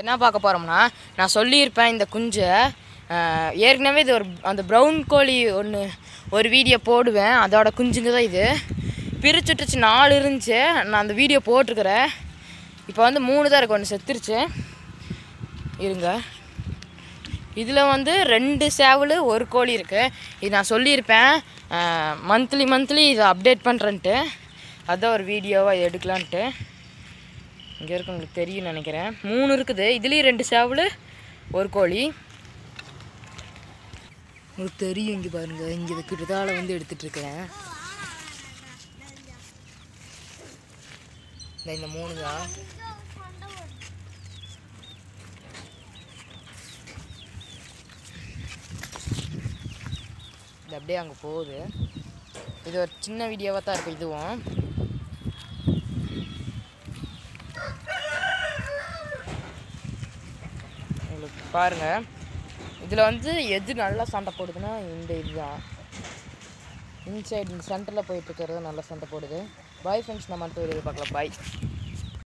என்ன பார்க்க போகிறோம்னா நான் சொல்லியிருப்பேன் இந்த குஞ்சை ஏற்கனவே இது ஒரு அந்த ப்ரௌன் கோழி ஒன்று ஒரு வீடியோ போடுவேன். அதோட குஞ்சுங்க தான் இது. பிரிச்சுட்டுச்சு நாலு இருந்துச்சு. நான் அந்த வீடியோ போட்டிருக்கிறேன். இப்போ வந்து மூணு தான் இருக்கு ஒன்று செத்துருச்சு. இருங்க. இதில் வந்து ரெண்டு சேவல் ஒரு கோழி இருக்குது இது நான் சொல்லியிருப்பேன். மந்த்லி மந்த்லி இதை அப்டேட் பண்ணுறேன்ட்டு அதான் ஒரு வீடியோவாக எடுக்கலான்ட்டு. இங்கே இருக்கு உங்களுக்கு தெரியும் நினைக்கிறேன். மூணு இருக்குது. இதுலேயும் ரெண்டு சேவல் ஒரு கோழி. உங்களுக்கு தெரியும் இங்கே பாருங்கள் இங்கே இதை கிட்டதால் வந்து எடுத்துட்டு இருக்கிறேன். இந்த இந்த மூணு தான். இது அப்படியே அங்கே போகுது. இது ஒரு சின்ன வீடியோவாக தான் இருக்கும் இதுவும். உங்களுக்கு பாருங்கள் இதில் வந்து எது நல்லா சண்டை போடுதுன்னா இந்த இதுதான் இன்சைட் சென்டரில் போயிட்டு இருக்கிறது நல்லா சண்டை போடுது. பாய் ஃப்ரெண்ட்ஸ் நம்ம அடுத்த வீடியோ பார்க்கலாம். பாய்